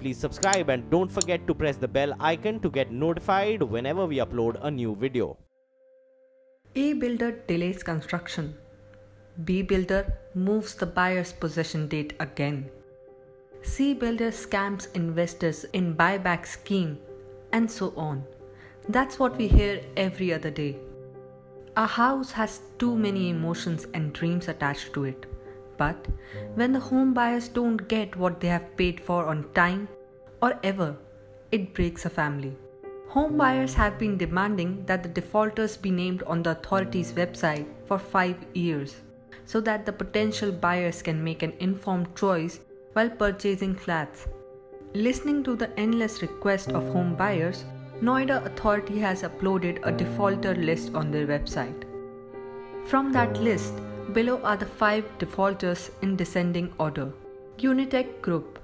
please subscribe and don't forget to press the bell icon to get notified whenever we upload a new video. A builder delays construction. B builder moves the buyer's possession date again. C builder scams investors in buyback scheme and so on. That's what we hear every other day. A house has too many emotions and dreams attached to it. But when the home buyers don't get what they have paid for on time or ever, it breaks a family. Home buyers have been demanding that the defaulters be named on the authority's website for five years so that the potential buyers can make an informed choice while purchasing flats. Listening to the endless requests of home buyers, Noida Authority has uploaded a defaulter list on their website. From that list, below are the five defaulters in descending order. Unitech Group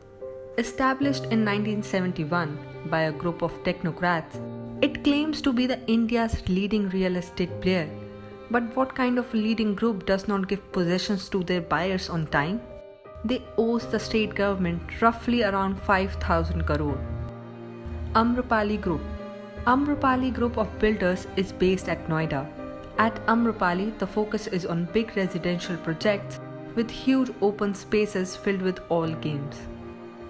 Established in 1971 by a group of technocrats, it claims to be the India's leading real estate player. But what kind of leading group does not give possessions to their buyers on time? They owe the state government roughly around 5000 crore. Amrapali Group Amrapali Group of Builders is based at Noida. At Amrapali, the focus is on big residential projects with huge open spaces filled with all games.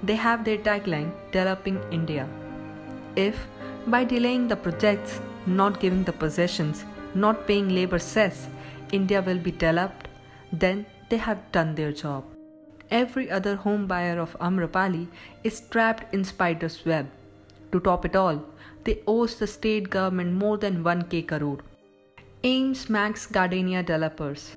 They have their tagline Developing India. If, by delaying the projects, not giving the possessions, not paying labor cess, India will be developed, then they have done their job. Every other home buyer of Amrapali is trapped in spider's web. To top it all, they owe the state government more than 1k crore. AIMS Max Gardenia Developers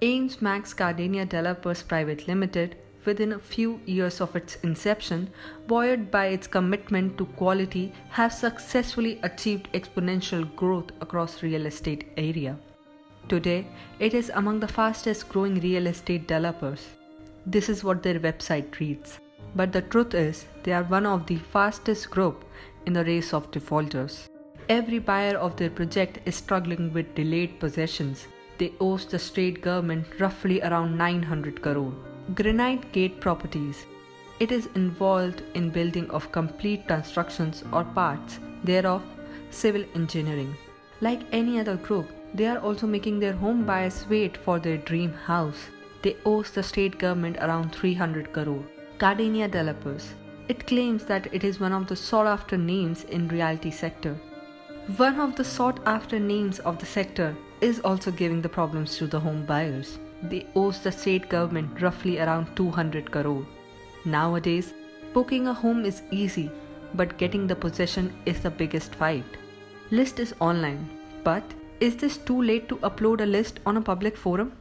AIMS Max Gardenia Developers Private Limited within a few years of its inception, buoyed by its commitment to quality, have successfully achieved exponential growth across real estate area. Today, it is among the fastest growing real estate developers. This is what their website reads. But the truth is, they are one of the fastest group in the race of defaulters. Every buyer of their project is struggling with delayed possessions. They owe the state government roughly around 900 crore. Granite Gate Properties. It is involved in building of complete constructions or parts thereof civil engineering. Like any other group, they are also making their home buyers wait for their dream house. They owe the state government around 300 crore. Gardenia Developers. It claims that it is one of the sought after names in realty sector. One of the sought after names of the sector is also giving the problems to the home buyers they owe the state government roughly around 200 crore. Nowadays, booking a home is easy, but getting the possession is the biggest fight. List is online, but is this too late to upload a list on a public forum?